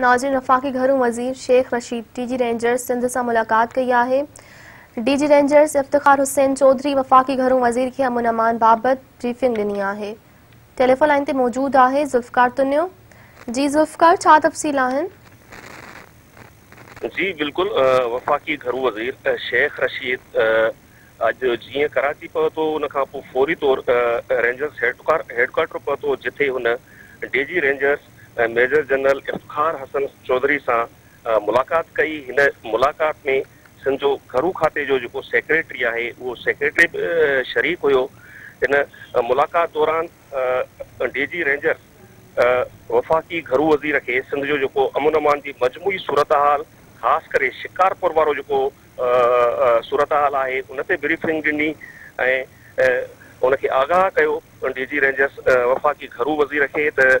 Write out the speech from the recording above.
नाज़रीन वफ़ाक़ी घरू वज़ीर Sheikh Rashid D G rangers, Sindh सां मुलाक़ात कई आहे D G rangers Iftikhar Hussain Chaudhry, वफ़ाक़ी, घरू वज़ीर खे अमुन अमान बाबति ब्रीफिंग ॾिनी आहे टेलीफोन लाइन ते मौजूदु आहे ज़ुल्फ़कार तुनियो। जी ज़ुल्फ़कार छा तफ़सील आहिनि जी, बिल्कुल वफ़ाक़ी, घरू वज़ीर शेख रशीद अॼु जीअं कराची पहुतो उन खां पोइ फौरी तौर रेंजर्स हेडक्वार्टर पहुतो जिथे हुन D rangers major general Iftar Hasan Chaudhry सां मुलाक़ात कई। हिन मुलाक़ात में सिंधो घरू खाते जो जेको सेक्रेटरी आहे, उहो सेक्रेटरी शरीक हुयो। हिन मुलाक़ात दौरान डी जी रेंजर वफ़ाक़ी घरू वज़ीर खे सिंध जो जेको अमुन अमान जी मजमूई सूरत हाल ख़ासि करे शिकारपुर वारो जेको सूरत हाल आहे, उन ते ब्रीफिंग ॾिनी ऐं आगाह कयो डी रेंजर्स वफ़ाक़ी घरू वज़ीर त